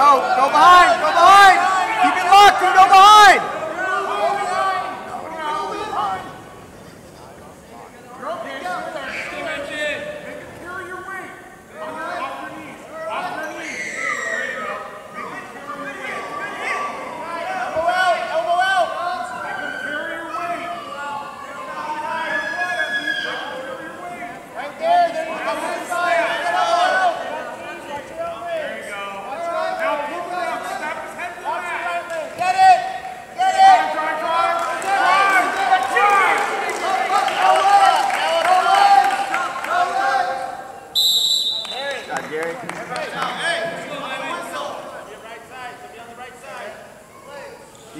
Go, go behind.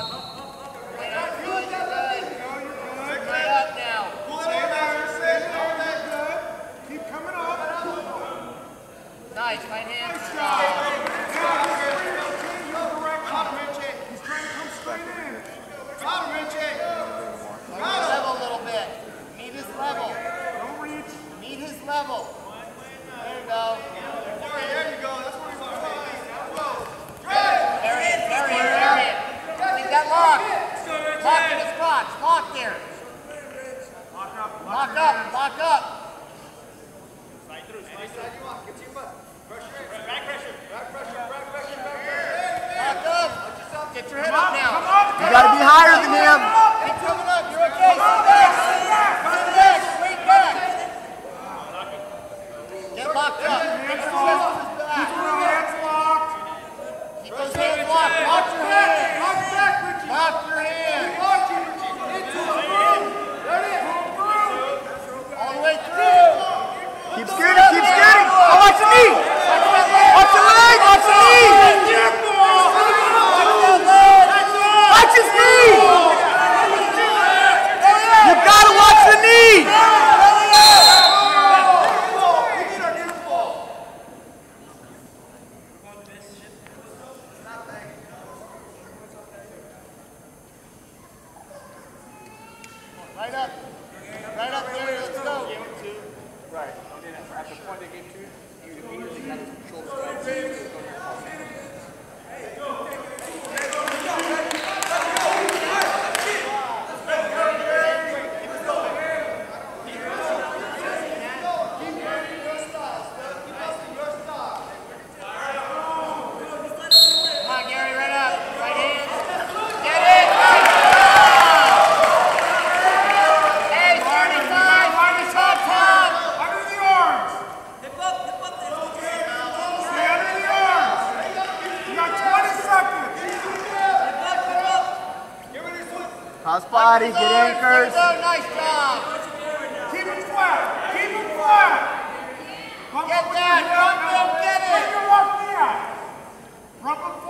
cuatro. Hey, go! Cross body, get anchors. Nice job. Keep it quiet. Keep it quiet. Get that. Don't get it. Rumble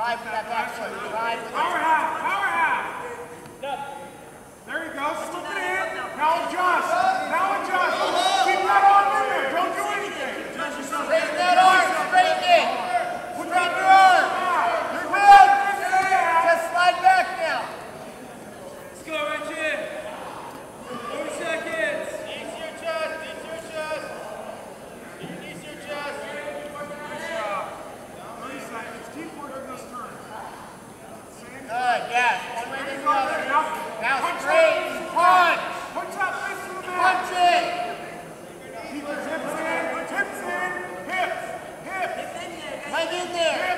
Drive with that back foot. Drive with Power half. Power half. There you go. Slip it in. Now adjust. Now adjust. Keep that arm in there. Don't do anything. Straighten that arm. Straighten it. Straighten your arm. You're good. Just slide back now. Let's go, Richard. Four seconds. Ease your chest. Ease your chest. there.